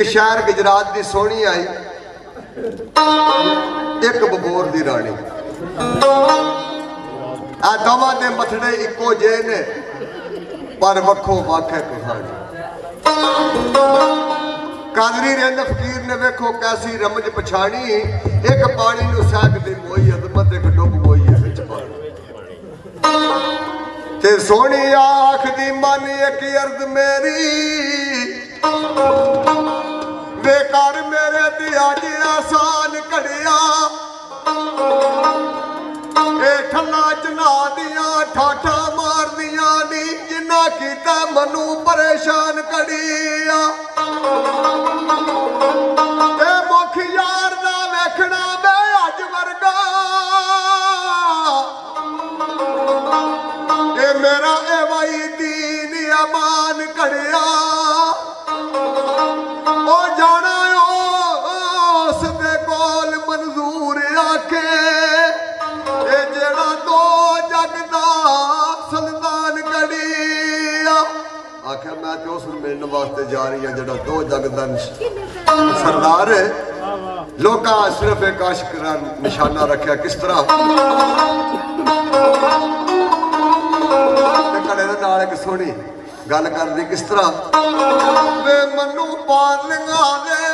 ਇੱਕ ਸ਼ਹਿਰ ਗੁਜਰਾਤ ਦੀ ਸੋਹਣੀ ਆਈ, ਇੱਕ ਬਗੋਰ ਦੀ ਰਾਣੀ। ਆ ਦੋਵਾਂ ਦੇ ਮਥੜੇ ਇੱਕੋ ਜਿਹੇ ਨੇ, ਪਰ ਵੱਖੋ ਵੱਖ ਹੈ ਕਹਾਣੀ। ਕਾਦਰੀ ਰਹਿੰਦ ਫਕੀਰ ਨੇ ਵੇਖੋ ਕੈਸੀ ਰਮਜ ਪਛਾਣੀ, ਇੱਕ ਪਾਣੀ ਨੂੰ ਸਾਕਦੀ ਮੋਈ ਅਜ਼ਮਤ ਇੱਕ ਡੁੱਬ ਗਈ ਵਿੱਚ ਪਾਣੀ ਤੇ ਸੋਹਣੀ ਆਖਦੀ ਮਨ ਇੱਕ ਅਰਦ ਮੇਰੀ ਵੇ ਕਰ ਮੇਰੇ ਤੇ ਅੱਜ ਆਸਾਨ ਘੜਿਆ। ਇਹ ਠੱਲਾ ਚਨਾ ਦੀਆਂ, ਠਾਠਾ ਮਾਰਦੀਆਂ ਨੀ, ਜਿੰਨਾ ਕੀਤਾ ਮਨੂੰ ਪਰੇਸ਼ਾਨ ਕੜੀਆ ਤੇ ਮੁਖ ਯਾਰ ਦਾ ਵੇਖਣਾ ਮੈਂ ਅੱਜ ਵਰਗਾ। ਇਹ ਮੇਰਾ ਇਹ ਵਾਈ ਦੀਨ ਅਮਾਨ ਘੜਿਆ। ਮੈਂ ਤੇ ਉਸ ਨੂੰ ਮਿਲਣ ਵਾਸਤੇ ਜਾ ਰਹੀ ਹਾਂ ਜਿਹੜਾ ਦੋ ਜਗ ਦਾ ਸਰਦਾਰ ਹੈ। ਲੋਕਾਂ ਸਿਰਫ ਇੱਕ ਆਸ਼ਿਕ ਦਾ ਨਿਸ਼ਾਨਾ ਰੱਖਿਆ ਕਿਸ ਤਰ੍ਹਾਂ? ਤੇ ਘੜੇ ਦੇ ਨਾਲ ਇੱਕ ਸੋਹਣੀ ਗੱਲ ਕਰਦੀ ਕਿਸ ਤਰ੍ਹਾਂ? ਵੇ ਮਨੂੰ ਦੇ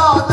하나